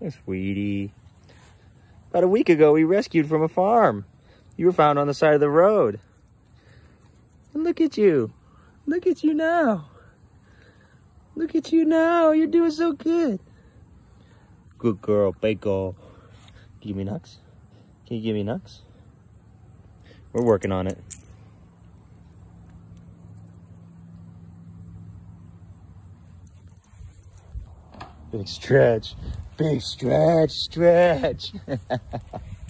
Hey, sweetie. About a week ago, we rescued from a farm. You were found on the side of the road. And look at you. Look at you now. Look at you now. You're doing so good. Good girl, Bagel. Give me nuts. Can you give me nuts? We're working on it. Big stretch. Big stretch, stretch.